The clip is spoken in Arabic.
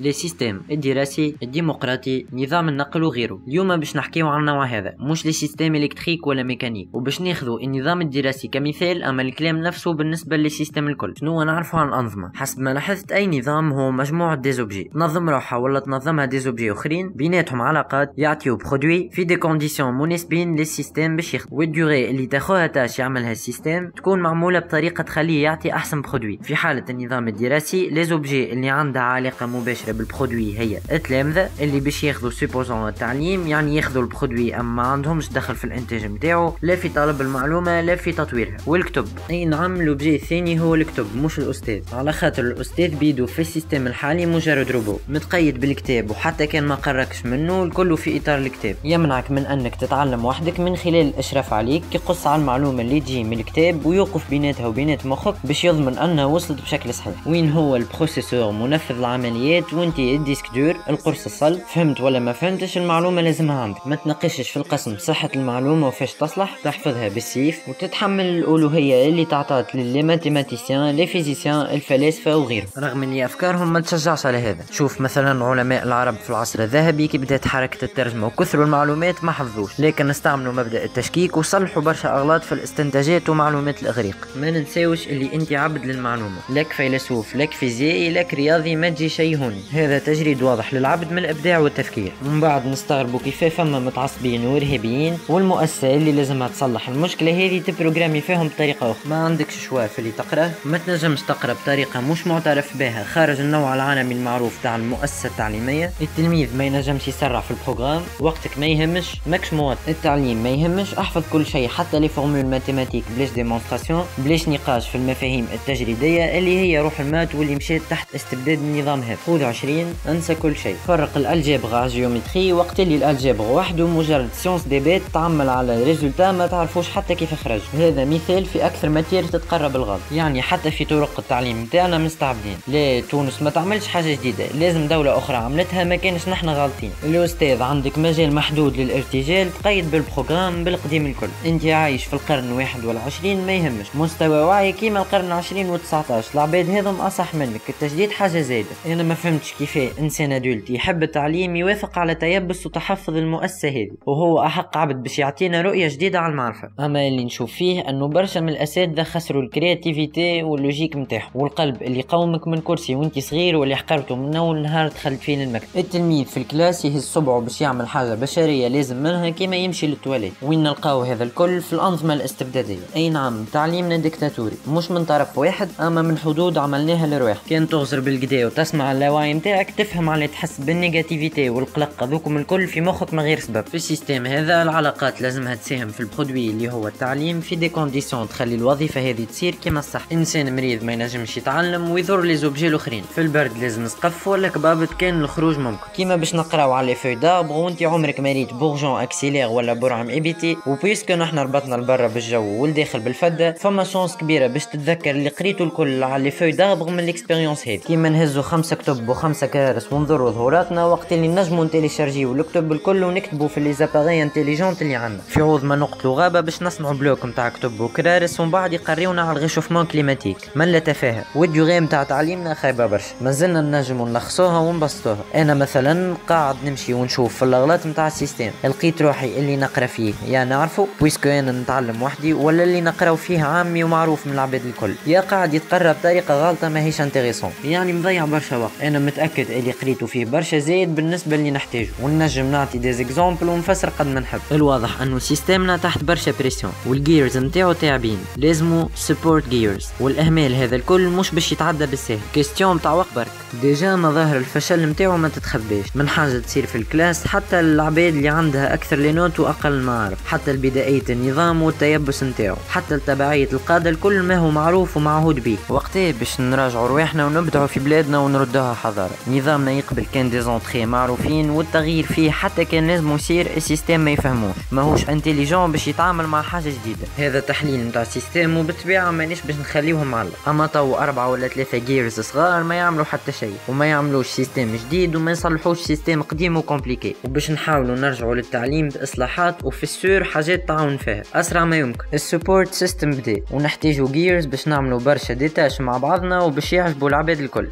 le système الدراسي الديمقراطي نظام النقل وغيره. اليوم باش نحكيو عن النوع هذا مش les systèmes électriques ولا mécaniques. وباش ناخذوا النظام الدراسي كمثال أما الكلام نفسه بالنسبة لل système الكل. شنو نعرفوا عن الأنظمة؟ حسب ما لاحظت أي نظام هو مجموعة des objets تنظم روحها ولا تنظمها des objets أخرين بيناتهم علاقات يعطيو produit في des conditions مناسبين لل système باش يخدم. وال durée اللي تاخوها tâche يعملها ال système تكون معمولة بطريقة تخليه يعطي أحسن produit في حالة النظام الدراسي les objets اللي عندها علاقه مباشرة بال produit هي التلامذه اللي باش ياخذوا supposons التعليم يعني ياخذوا ال produit أما ما عندهمش دخل في الإنتاج نتاعو لا في طلب المعلومة لا في تطويرها والكتب. أي نعم l'objet الثاني هو الكتب مش الأستاذ. على خاطر الأستاذ بيدو في ال système الحالي مجرد روبو. متقيد بالكتاب وحتى كان ما قركش منه الكل في إطار الكتاب. يمنعك من أنك تتعلم وحدك من خلال الإشراف عليك يقص على المعلومة اللي تجي من الكتاب ويوقف بيناتها وبينات مخك باش يضمن أنها وصلت بشكل صحيح. وين هو ال processeur منفذ العمليات؟ وانت ال disque dur القرص الصلب. فهمت ولا ما فهمتش؟ المعلومة لازمها عندك. ما تناقشش في القسم صحة المعلومة وفاش تصلح. تحفظها بالسيف وتتحمل الألوهية اللي تعطات ل les mathématiciens les physiciens الفلاسفة وغيره رغم اللي أفكارهم ما تشجعش على هذا. شوف مثلا علماء العرب في العصر الذهبي كي بدات حركة الترجمة وكثروا المعلومات ما حفظوش. لكن استعملوا مبدأ التشكيك وصلحوا برشا أغلاط في الاستنتاجات ومعلومات الإغريق. ما ننساوش اللي أنت عبد للمعلومة. لك فيلسوف لك فيزيائي لك رياضي ما تجي شي هوني هذا تجريد واضح للعبد من الإبداع والتفكير. ومن بعد نستغربوا كيف فما متعصبين وارهابيين والمؤسسة اللي لازمها تصلح المشكلة هذه ت programmer فيهم بطريقة أخرى. ما عندكش choix في اللي تقراه ما تنجمش تقرأ بطريقة مش معترف بها خارج النوع العالمي المعروف تاع المؤسسة التعليمية. التلميذ ما ينجمش يسرع في ال programme وقتك ما يهمش ماكش مواد. التعليم ما يهمش أحفظ كل شيء حتى les formules mathématiques بلاش démonstration بلاش نقاش في المفاهيم التجريدية اللي هي روح ال maths واللي مشات تحت استبداد النظام هذا. خذ 20 انسى كل شيء. فرق ال algèbre géométrie وقت اللي ال algèbre وحده مجرد séquence d'étapes تعمل على résultat ما تعرفوش حتى كيف خرج هذا مثال في أكثر matières تتقرب الغلط يعني حتى في طرق التعليم نتاعنا مستعبدين. لا تونس ما تعملش حاجة جديدة. لازم دولة أخرى عملتها ما كانش نحن غالطين. الأستاذ عندك مجال محدود للارتجال تقيد بال programme بالقديم الكل. أنت عايش في القرن 21 ما يهمش. مستوى وعي كيما القرن 20 و19 العباد هذم أصح منك. التجديد حاجة زايدة. أنا ما فهمتش كيف إنسان adulte. يحب التعليم يوافق على تيبس وتحفظ المؤسسة هذه. وهو أحق عبد باش يعطينا رؤية جديدة على المعرفة. أما اللي نشوف فيه أنه برشا من الأساتذة خسروا ال créativité وال logique نتاعهم والقلب اللي قومك من كرسي وأنت صغير واللي حقرته من أول نهار دخلت فيه للمكتب. التلميذ في ال classe يهز صبعه باش يعمل حاجة بشرية لازم منها كيما يمشي للتواليت. وين نلقاو هذا الكل؟ في الأنظمة الاستبدادية. أي نعم تعليمنا ديكتاتوري مش من طرف واحد أما من حدود عملناها لرواح كان تغزر بالقدا وتسمع اللاوعي نتاعك تفهم على تحس بال négativité والقلق هذوكم الكل في مخك من غير سبب. في ال système هذا العلاقات لازمها تساهم في ال produit اللي هو التعليم في des conditions تخلي الوظيفة هذه تصير كما الصح. إنسان مريض ما ينجمش يتعلم ويضر les objets الأخرين. في البرد لازم سقف ولا كبابت كان الخروج ممكن. كيما باش نقراو على feuilles d'arbre وانت عمرك ما ريت bourgeon axillaire ولا برعم إبطي و puisque نحن ربطنا البرا بالجو والداخل بالفده فما chance كبيرة باش تتذكر اللي قريتو الكل على les feuilles d'arbre من ال expérience هذه. كيما نهزو خمسة كتب وخمسه كرارس ونضروا ظهوراتنا وقت اللي نجمو ن téléchargerو. الكتب الكل ونكتبو في les appareils intelligents اللي عندنا. في عوض ما نقتلو غابة باش نصنعو blocs نتاع كتب وكرارس ومن بعد يقريونا على ال réchauffement climatique. من لا تفاهه وال théorie نتاع تعليمنا خايبه برشا مازلنا نجمو نلخصوها ونبسطوها. أنا مثلا قاعد نمشي ونشوف في الأغلاط نتاع ال système لقيت روحي اللي نقرأ فيه. يا نعرفه puisque أنا نتعلم وحدي ولا اللي نقرأو فيه عامي ومعروف من العباد الكل. يا قاعد يتقرأ بطريقة غلطة ماهيش intéressante يعني مضيع برشا وقت. أنا متأكد اللي قريتو فيه برشا زايد بالنسبة اللي نحتاجه ونجم نعطي des exemples ونفسر قد ما نحب. الواضح أنه système نا تحت برشا pression وال gears نتاعو تعبين. لازمو support gears والأهمال هذا الكل مش باش يتعدى بالسهل. question تاع وقت برك. déjà مظاهر الفشل نتاعو ما تتخباش. من حاجة تصير في ال classe حتى العباد اللي عندها أكثر les notes وأقل المعارف حتى لبدائية النظام والتيبس نتاعو. حتى لتبعيه القادة الكل ما هو معروف ومعهود به. وقتها باش نراجعوا رواحنا ونبدعوا في بلادنا ونردوها حضاره نظامنا يقبل كان des entrées معروفين والتغيير فيه حتى كان لازم يصير ال système ما يفهموش. ماهوش intelligent باش يتعامل مع حاجة جديدة. هذا تحليل نتاع ال système وبالطبيعة مانيش باش نخليهم معلق. أما تو أربعة ولا ثلاثة gears صغار ما يعملوا حتى شيء. وما يعملوش système جديد وما يصلحوش système قديم و compliqué. وباش نحاولوا نرجعوا للتعليم بإصلاحات وفي السور حاجات تعاون فيها. أسرع ما يمكن. ال support system بدأ. ونحتاجوا جيرز باش نعملوا برشا ديتاش مع بعضنا وباش يعجبوا العباد الكل.